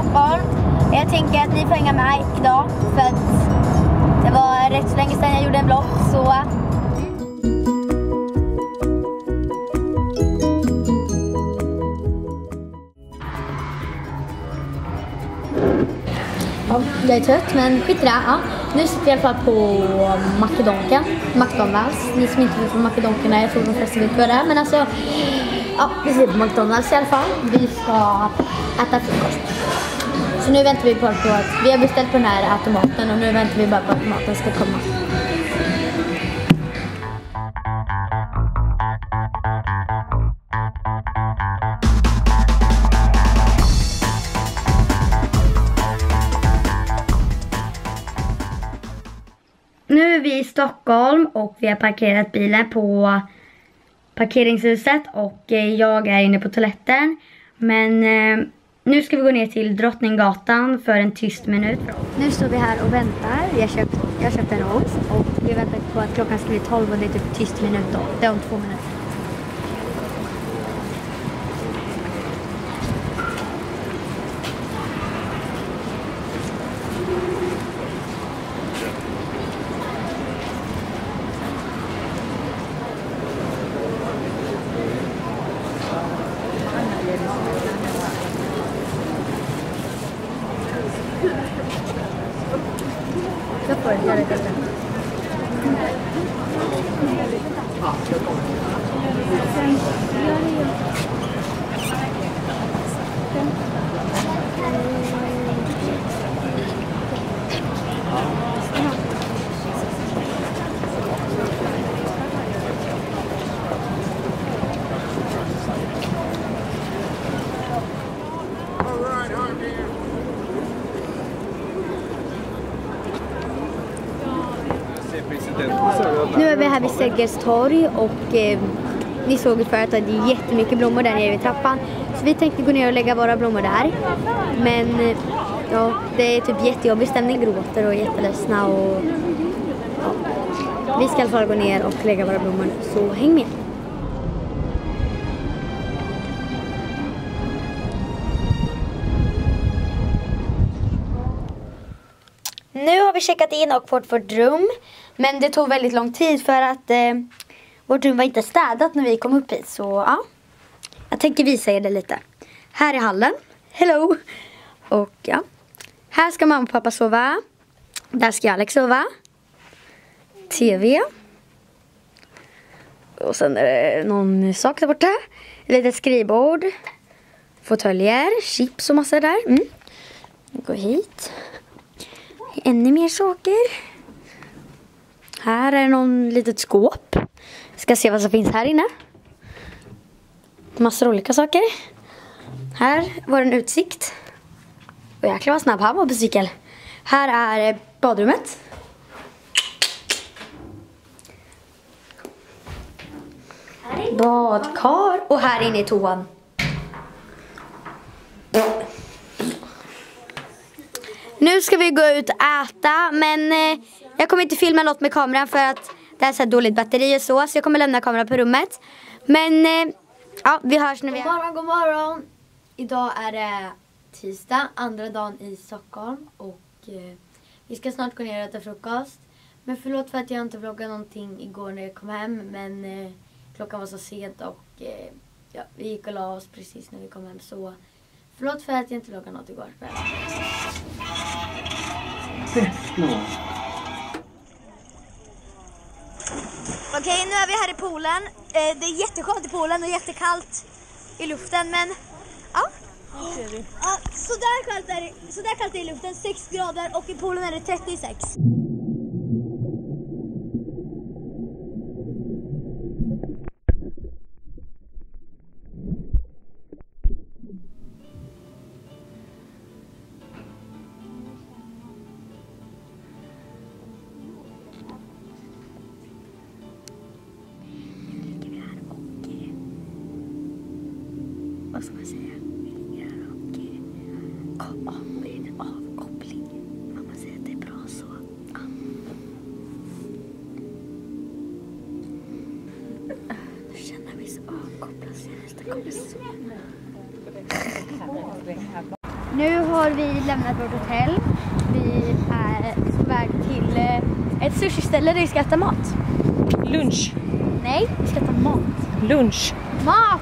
Stockholm. Jag tänker att ni får hänga med idag för att det var rätt så länge sedan jag gjorde en vlogg så Ja, jag är trött men skit i det. Ja. Nu sitter vi i alla fall på Makedonken, McDonalds. Ni som inte vet vad Makedonken är, jag tror de flesta vet vad det är. Men alltså, ja, vi sitter på McDonalds i alla fall. Vi ska äta frukost. Så nu väntar vi på att vi har beställt på den här automaten och nu väntar vi bara på att maten ska komma. Nu är vi i Stockholm och vi har parkerat bilen på parkeringshuset och eh, jag är inne på toaletten. Men eh, nu ska vi gå ner till Drottninggatan för en tyst minut. Nu står vi här och väntar. Jag har köpt, jag har köpt en ost och vi väntar på att klockan ska bli 12 och det är typ tyst minut då. Det är om två minuter. Här vid Sergels torg och eh, ni såg ju förut att det är jättemycket blommor där nere vid trappan. Så vi tänkte gå ner och lägga våra blommor där. Men eh, ja, det är typ jättejobbig stämning, gråter och är jätteledsna och ja. Vi ska i alla fall gå ner och lägga våra blommor nu, så häng med. Nu har vi checkat in och fått vårt rum. Men det tog väldigt lång tid för att eh, vårt rum var inte städat när vi kom upp hit. Så ja, jag tänker visa er det lite. Här är hallen. Hello! Och ja, här ska mamma och pappa sova. Där ska Alex sova. TV. Och sen är det någon sak där borta. Ett litet skrivbord. Fåtöljer, chips och massa där. Mm. Gå hit. Ännu mer saker. Här är någon litet skåp. Ska se vad som finns här inne. Massor olika saker. Här var en utsikt. Och jäklar vad snabb han var på cykel. Här är eh, badrummet. Badkar. Och här inne i toan. Nu ska vi gå ut och äta men eh, jag kommer inte filma något med kameran för att det är så dåligt batteri och så. Så jag kommer lämna kameran på rummet. Men eh, ja, vi hörs när vi... God morgon, god morgon! Idag är det tisdag, andra dagen i Stockholm. Och eh, vi ska snart gå ner och äta frukost. Men förlåt för att jag inte vloggade någonting igår när jag kom hem. Men eh, klockan var så sent och eh, ja, vi gick och la oss precis när vi kom hem. Så förlåt för att jag inte vloggade något igår kväll. Okej, nu är vi här i poolen. Eh, det är jätteskönt i poolen och jättekallt i luften, men ja. ja så, där kallt är det, så där kallt är det i luften, 6 grader och i poolen är det 36. Vad ska man säga? Ringer och eh, av, en avkoppling. Mamma säger att det är bra så. Nu känner jag mig så avkopplad så jag nästan kommer somna. Nu har vi lämnat vårt hotell. Vi är på väg till eh, ett sushiställe där vi ska äta mat. Lunch. Nej, vi ska äta mat. Lunch. Mat!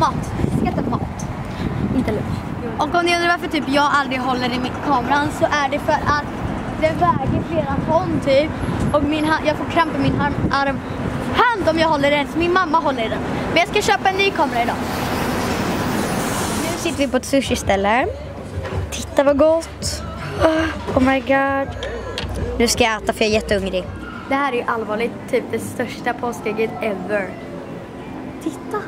Mat. Vi ska äta mat. Inte lunch. Och om ni undrar varför typ jag aldrig håller i kameran så är det för att den väger flera ton typ. Och min jag får kramp i min arm, arm, hand om jag håller den. Så min mamma håller i den. Men jag ska köpa en ny kamera idag. Nu sitter vi på ett sushi-ställe. Titta vad gott. Oh my god. Nu ska jag äta för jag är jättehungrig. Det här är ju allvarligt typ det största påskägget ever. Titta.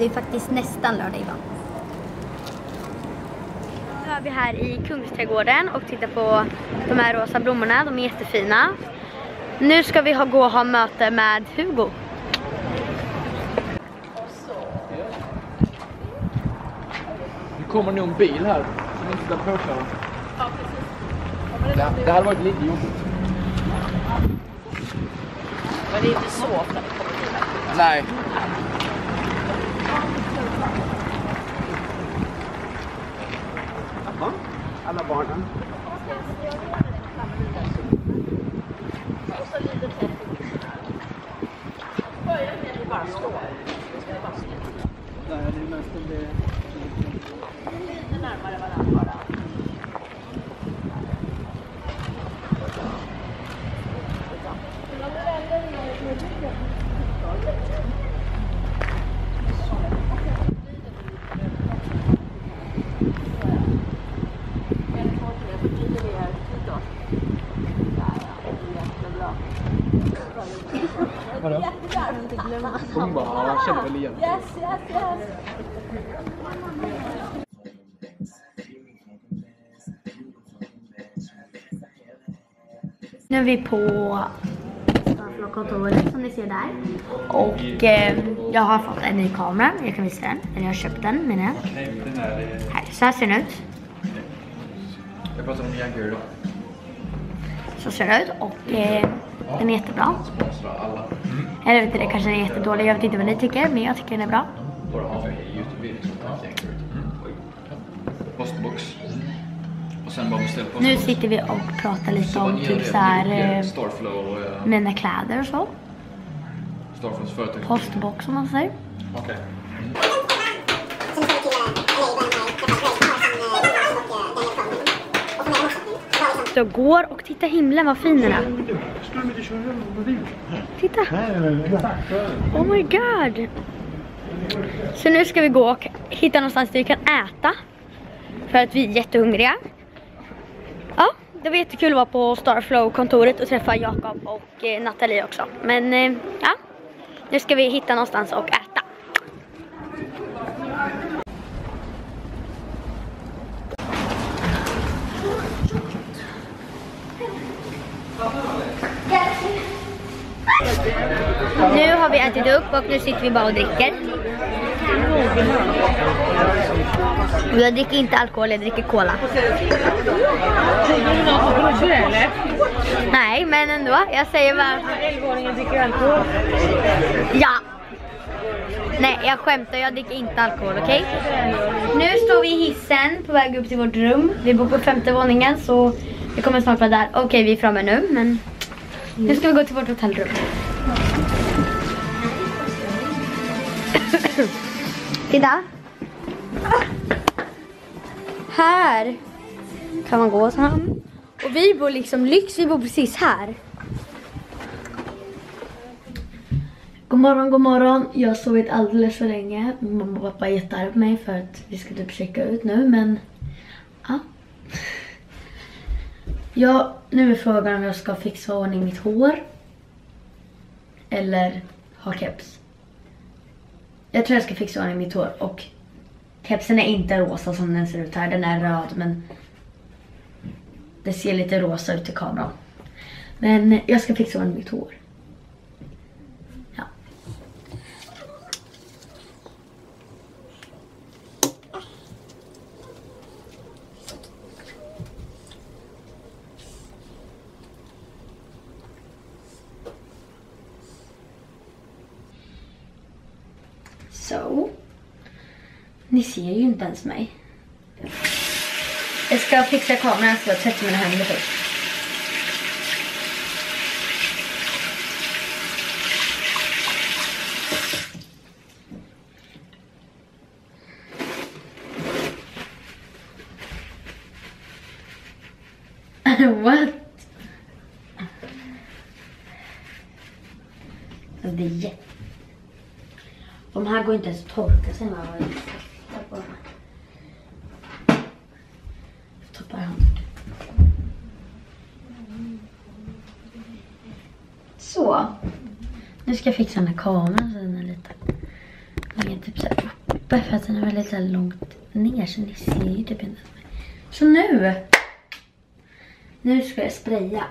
Det är faktiskt nästan lördag idag. Nu är vi här i Kungsträdgården och tittar på de här rosa blommorna. De är jättefina. Nu ska vi ha, gå och ha möte med Hugo. Det kommer nog en bil här som inte ska påköra. Det, det hade varit lite jobbigt. Men det är inte så ofta det kommer bilar. Nej. Alla Bara, ja, jag känner väl igen Nu är vi på kontoret som ni ser där. Och eh, jag har fått en ny kamera. Jag kan visa den. Eller jag har köpt den menar jag. Här, så här ser den ut. Jag pratar om Jagger idag. Så ser den ut. Och eh, den är jättebra. Eller vet inte, det kanske är jättedålig. Jag vet inte vad ni tycker. Men jag tycker den är bra. Postbox. Och sen bara beställ postbox. Nu sitter vi och pratar lite om typ så här eh, eh, mina kläder och så. Postbox som man säger. Okej. Så går och titta himlen vad fin den är. Titta. Oh my god. Så nu ska vi gå och hitta någonstans där vi kan äta. För att vi är jättehungriga. Ja, det var jättekul att vara på Starflow-kontoret och träffa Jakob och eh, Nathalie också. Men eh, ja, nu ska vi hitta någonstans och äta. Nu har vi ätit upp och nu sitter vi bara och dricker. Och jag dricker inte alkohol, jag dricker cola. Nej, men ändå. Jag säger bara... 11-åringen dricker alkohol. Ja. Nej, jag skämtar. Jag dricker inte alkohol, okej? Nu står vi i hissen på väg upp till vårt rum. Vi bor på femte våningen så vi kommer snart vara där. Okej, vi är framme nu, men nu ska vi gå till vårt hotellrum. Titta. Här kan man gå så. Och vi bor liksom lyx, vi bor precis här. God morgon, god morgon. Jag har sovit alldeles för länge. Mamma och pappa är jättearga på mig för att vi ska typ checka ut nu, men ja. Ja, nu är frågan om jag ska fixa ordning mitt hår. Eller ha keps. Jag tror jag ska fixa ordning mitt hår och kepsen är inte rosa som den ser ut här. Den är röd men det ser lite rosa ut i kameran. Men jag ska fixa ordning mitt hår. Ja. Så. Ni ser ju inte ens mig. Jag ska fixa kameran så jag tvättar mina händer först. What? Det är jätte... De här går inte ens att torka sen vad jag tittar på. dem. Jag tappar handduken. Så. Nu ska jag fixa den här kameran så den är lite... Den är typ så här uppe för att den är väldigt så långt ner så ni ser ju typ inte. Så nu! Nu ska jag spraya.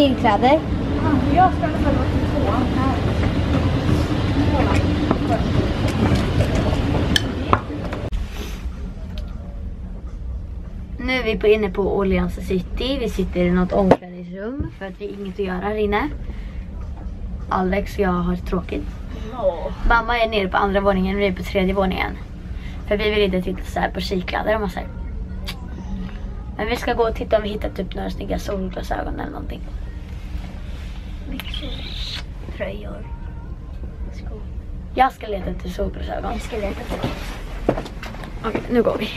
Killkläder. Jag ska i alla fall till tvåan här. Nu är vi på, inne på Åhléns City. Vi sitter i något omklädningsrum för att vi har inget att göra här inne. Alex och jag har tråkigt. Mamma är nere på andra våningen och vi är på tredje våningen. För vi vill inte titta så här på kikkläder och massor. Men vi ska gå och titta om vi hittar typ några snygga solglasögon eller någonting. Tröjor. Skor. Jag ska leta efter solglasögon. Jag ska leta efter Okej, nu går vi.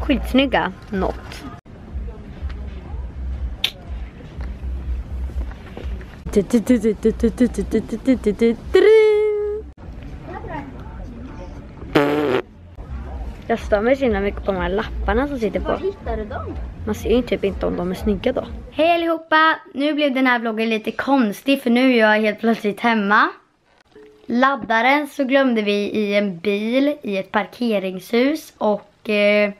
Skitsnygga. Något. Jag stör mig så himla mycket på de här lapparna som sitter på. Var hittar du dem? Man ser ju typ inte om de är snygga då. Hej allihopa! Nu blev den här vloggen lite konstig för nu är jag helt plötsligt hemma. Laddaren så glömde vi i en bil i ett parkeringshus och, eh,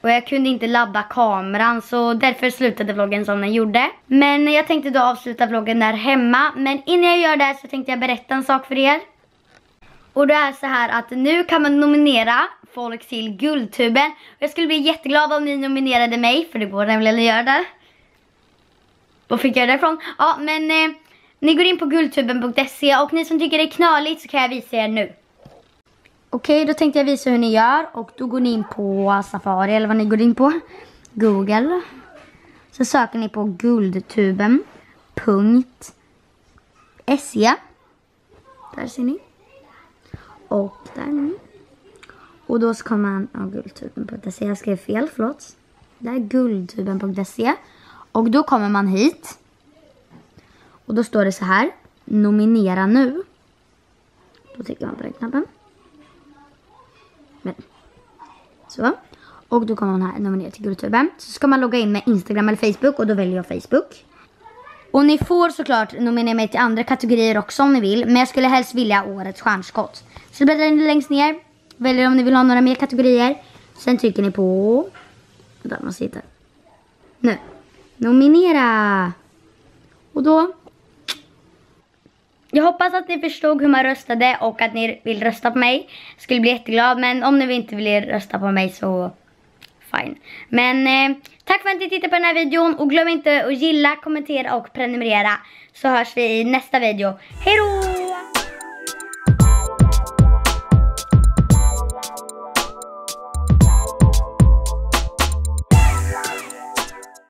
och jag kunde inte ladda kameran så därför slutade vloggen som den gjorde. Men jag tänkte då avsluta vloggen där hemma men innan jag gör det så tänkte jag berätta en sak för er. Och det är så här att nu kan man nominera folk till Guldtuben. Och jag skulle bli jätteglad om ni nominerade mig, för det går nämligen att göra det. Vad fick jag det ifrån? Ja, men eh, ni går in på guldtuben.se och ni som tycker det är knöligt så kan jag visa er nu. Okej, då tänkte jag visa hur ni gör och då går ni in på Safari eller vad ni går in på. Google. Så söker ni på guldtuben.se. Där ser ni. Och där nu. Och då ska man, ja guldtuben.se, jag skrev fel, förlåt. Det är guldtuben.se. Och då kommer man hit. Och då står det så här, nominera nu. Då trycker man på den knappen. Men. Så. Och då kommer man här, nominera till Guldtuben. Så ska man logga in med Instagram eller Facebook och då väljer jag Facebook. Och ni får såklart nominera mig till andra kategorier också om ni vill. Men jag skulle helst vilja årets stjärnskott. Så bläddrar ni längst ner. Väljer om ni vill ha några mer kategorier. Sen trycker ni på... Vänta, man sitter. Nu. Nominera. Och då... Jag hoppas att ni förstod hur man röstade och att ni vill rösta på mig. Jag skulle bli jätteglad men om ni inte vill rösta på mig så fine. Men eh, tack för att ni tittade på den här videon och glöm inte att gilla, kommentera och prenumerera. Så hörs vi i nästa video. Hej då!